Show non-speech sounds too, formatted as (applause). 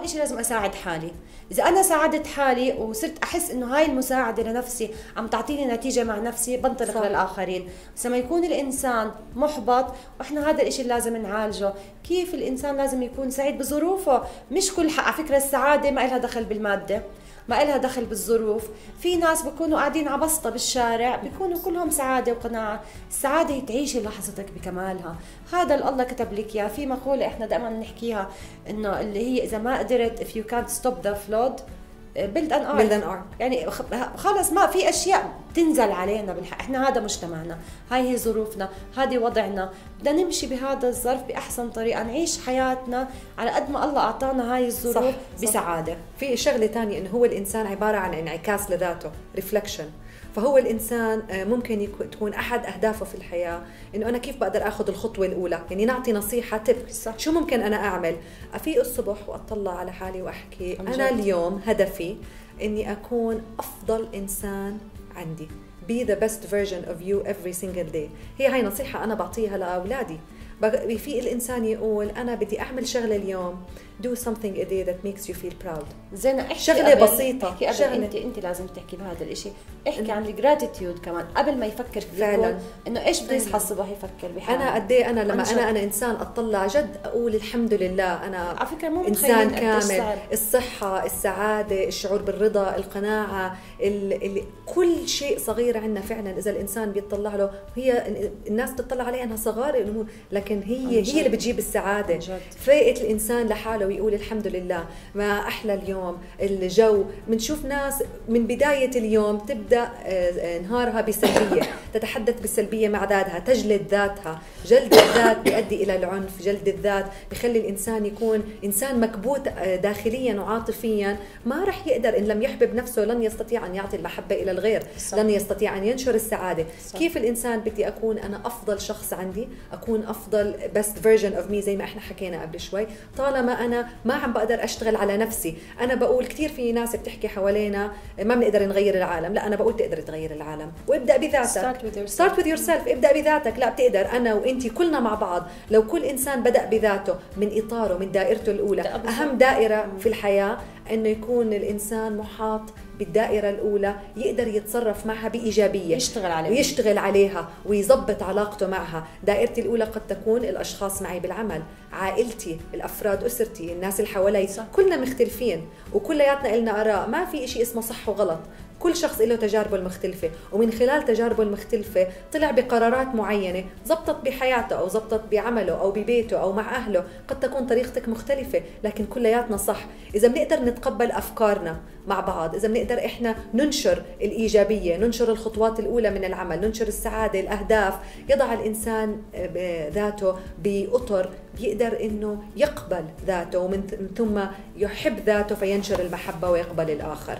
أول شيء لازم أساعد حالي. إذا أنا ساعدت حالي وصرت أحس إنه هاي المساعدة لنفسي عم تعطيني نتيجة مع نفسي بنطلق صح. للآخرين. بس لما يكون الإنسان محبط وإحنا هذا الشيء لازم نعالجه. كيف الإنسان لازم يكون سعيد بظروفه؟ مش كل حق على فكرة السعادة ما لها دخل بالمادة. ما إلها دخل بالظروف. في ناس بيكونوا قاعدين على بسطة بالشارع بيكونوا كلهم سعادة وقناعة. السعادة هي تعيشي لحظتك بكمالها. هذا اللي الله كتب لك إياه. في مقولة إحنا دائما نحكيها إنه اللي هي إذا ما قدرت if you can't stop the flood build an ark build an ark يعني خلص ما في أشياء تنزل علينا بالحق إحنا هذا مجتمعنا هاي هي ظروفنا هذه وضعنا بدنا نمشي بهذا الظرف بأحسن طريقة نعيش حياتنا على قد ما الله أعطانا هاي الظروف صح بسعادة. صح. في شغلة ثانية إنه هو الإنسان عبارة عن انعكاس لذاته reflection فهو الإنسان آه، ممكن تكون أحد أهدافه في الحياة إنه أنا كيف بقدر آخذ الخطوة الأولى؟ يعني نعطي نصيحة تب صح. شو ممكن أنا أعمل؟ أفيق الصبح وأطلع على حالي وأحكي أنا اليوم هدفي إني أكون أفضل إنسان عندي be the best version of you every single day. هي هاي نصيحة أنا بعطيها لأولادي. في الإنسان يقول أنا بدي أعمل شغلة اليوم. Do something a day that makes you feel proud. زين احكي شغلة بسيطة احكي شغلة. انت انت لازم تحكي بهذا الشيء احكي عن ال gratitude كمان قبل ما يفكر فعلا. إنه إيش بده يصحى الصبح يفكر بحاله. أنا قد إيه أنا لما أنا أنا إنسان أطلع جد أقول الحمد لله. أنا على فكرة مو إنسان كامل. الصحة السعادة الشعور بالرضا القناعة ال ال كل شيء صغير عندنا فعلا إذا الإنسان بيطلع له. هي الناس بتطلع عليها إنها صغار الأمور لكن هي هي اللي بتجيب السعادة. فايت الإنسان لحاله ويقول الحمد لله ما أحلى اليوم الجو. بنشوف ناس من بداية اليوم تبدأ آه، نهارها بسلبية (coughs) تتحدث بالسلبية مع ذاتها تجلد ذاتها. جلد الذات بيؤدي إلى العنف جلد الذات بخلي الإنسان يكون إنسان مكبوت آه، داخليا وعاطفيا. ما راح يقدر إن لم يحبب نفسه لن يستطيع أن يعطي المحبة إلى الغير صح. لن يستطيع أن ينشر السعادة. صح. كيف الإنسان بدي أكون أنا أفضل شخص عندي؟ أكون أفضل best version of me زي ما إحنا حكينا قبل شوي. طالما أنا ما عم بقدر أشتغل على نفسي. أنا بقول كثير في ناس بتحكي حوالينا ما بنقدر نغير العالم. لا أنا بقول تقدر تغير العالم. وابدأ بذاتك. Start with yourself. ابدأ بذاتك. لا بتقدر. أنا وانت كلنا مع بعض. لو كل إنسان بدأ بذاته من إطاره من دائرته الأولى أهم دائرة في الحياة إنه يكون الإنسان محاط بالدائرة الأولى يقدر يتصرف معها بإيجابية يشتغل عليها. ويشتغل عليها ويظبط علاقته معها. دائرتي الأولى قد تكون الأشخاص معي بالعمل عائلتي الأفراد أسرتي الناس اللي حوالي. كلنا مختلفين وكلياتنا لنا آراء. ما في شيء اسمه صح وغلط. كل شخص له تجاربه المختلفة ومن خلال تجاربه المختلفة طلع بقرارات معينة زبطت بحياته أو زبطت بعمله أو ببيته أو مع أهله. قد تكون طريقتك مختلفة لكن كلياتنا صح. إذا بنقدر نتقبل أفكارنا مع بعض إذا بنقدر إحنا ننشر الإيجابية ننشر الخطوات الأولى من العمل ننشر السعادة الأهداف يضع الإنسان ذاته بأطر بيقدر إنه يقبل ذاته ومن ثم يحب ذاته فينشر المحبة ويقبل الآخر.